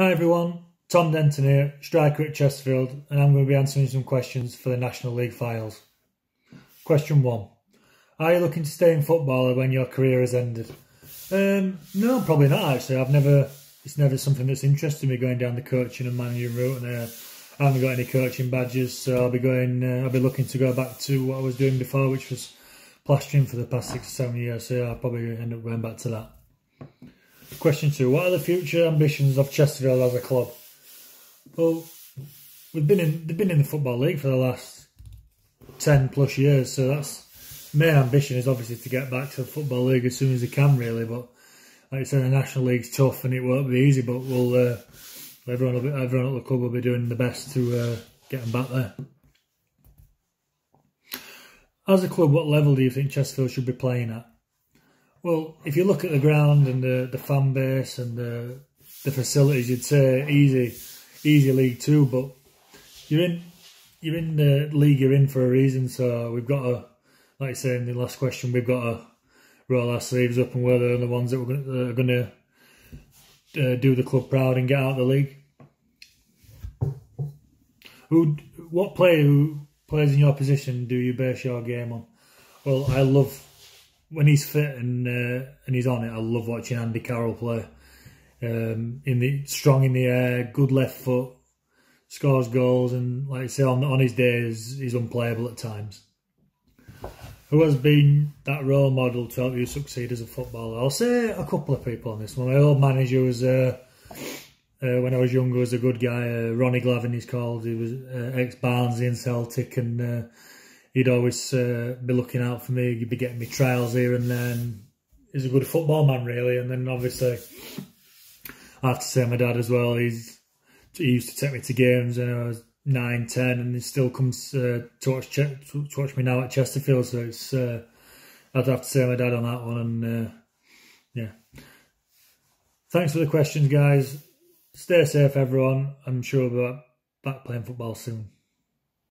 Hi everyone, Tom Denton here, striker at Chesterfield, and I'm going to be answering some questions for the National League files. Question 1. Are you looking to stay in football when your career has ended? Um, no, probably not actually. I've never, it's never something that's interested me going down the coaching and managing route, and uh, I haven't got any coaching badges, so I'll be going, uh, I'll be looking to go back to what I was doing before, which was plastering for the past six or seven years, so yeah, I'll probably end up going back to that. Question two: What are the future ambitions of Chesterfield as a club? Well, we've been in they've been in the football league for the last ten plus years, so that's main ambition is obviously to get back to the football league as soon as they can, really. But like I said, the national league's tough and it won't be easy, but we'll uh, everyone will be, everyone at the club will be doing the best to uh, get them back there. As a club, what level do you think Chesterfield should be playing at? Well, if you look at the ground and the, the fan base and the the facilities, you'd say easy, easy League Two. But you're in you're in the league you're in for a reason. So we've got to, like I say in the last question, we've got to roll our sleeves up and we're the only ones that, are going to uh, do the club proud and get out of the league. Who, what player who plays in your position do you base your game on? Well, I love when he's fit and uh, and he's on it, I love watching Andy Carroll play. Um, in the strong in the air, good left foot, scores goals, and like I say, on on his days, he's unplayable at times. Who has been that role model to help you succeed as a footballer? I'll say a couple of people on this one. My old manager was, uh, uh, when I was younger, was a good guy. Uh, Ronnie Glavin, he's called. He was uh, ex Barnsley and Celtic, and uh, he'd always uh, be looking out for me. He'd be getting me trials here and then. He's a good football man, really. And then obviously, I have to say my dad as well. He's he used to take me to games when I was nine, ten, and he still comes uh, to watch to watch me now at Chesterfield. So it's uh, I'd have to say my dad on that one. And uh, yeah, thanks for the questions, guys. Stay safe, everyone. I'm sure we'll be back playing football soon.